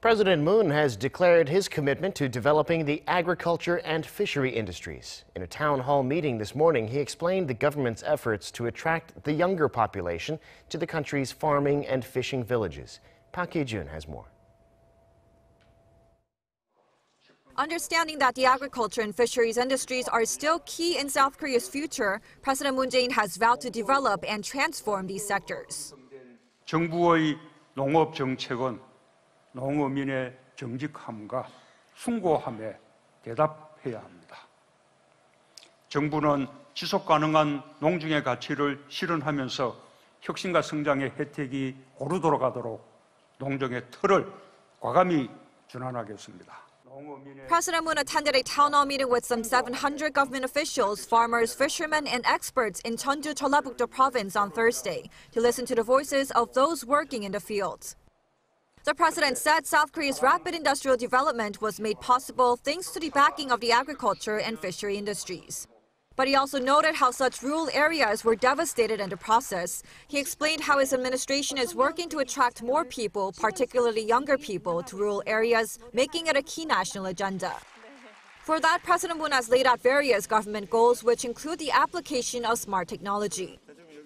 President Moon has declared his commitment to developing the agriculture and fishery industries. In a town hall meeting this morning, he explained the government's efforts to attract the younger population to the country's farming and fishing villages. Park Hee-jun has more. Understanding that the agriculture and fisheries industries are still key in South Korea's future, President Moon Jae-in has vowed to develop and transform these sectors. 정부의 농업 정책은 농어민의 정직함과 숭고함에 대답해야 합니다. 정부는 지속 가능한 농중의 가치를 실현하면서 혁신과 성장의 혜택이 고루 돌아가도록 농정의 틀을 과감히 준환하겠습니다. President Moon attended a town hall meeting with some 700 government officials, farmers, fishermen, and experts in Cheonju, Jeollabuk-do province on Thursday to listen to the voices of those working in the fields. The president said South Korea's rapid industrial development was made possible thanks to the backing of the agriculture and fishery industries. But he also noted how such rural areas were devastated in the process. He explained how his administration is working to attract more people, particularly younger people, to rural areas, making it a key national agenda. For that, President Moon has laid out various government goals, which include the application of smart technology.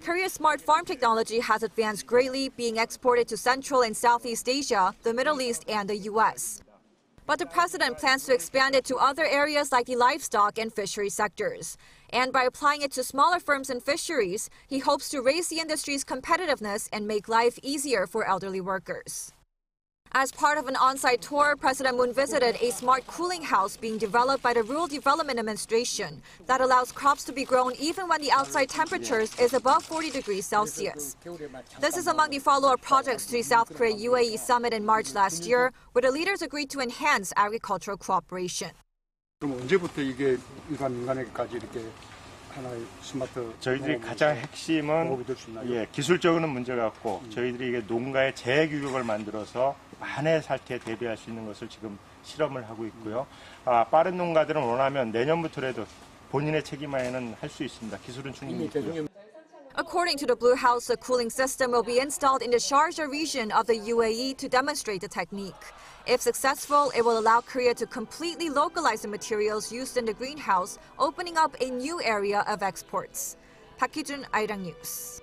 Korea's smart farm technology has advanced greatly, being exported to Central and Southeast Asia, the Middle East, and the U.S. But the president plans to expand it to other areas like the livestock and fishery sectors. And by applying it to smaller firms and fisheries, he hopes to raise the industry's competitiveness and make life easier for elderly workers. As part of an on-site tour, President Moon visited a smart cooling house being developed by the Rural Development Administration that allows crops to be grown even when the outside temperatures is above 40 degrees Celsius. This is among the follow-up projects to the South Korea UAE summit in March last year, where the leaders agreed to enhance agricultural cooperation. 그럼 언제부터 이게 일반 민간에까지 이렇게 하나의 스마트 저희들이 농업이 가장 있어요? 핵심은 농업이 될수 있나요? 예, 기술적으로는 문제가 없고 저희들이 이게 농가의 재규격을 만들어서 대비할 수 있는 것을 지금 실험을 하고 있고요. 아, 빠른 농가들은 원하면 내년부터라도 본인의 있습니다. 기술은 충분히 있고요. According to the Blue House, a cooling system will be installed in the Sharjah region of the UAE to demonstrate the technique. If successful, it will allow Korea to completely localize the materials used in the greenhouse, opening up a new area of exports. Park Hee-jun, Arirang News.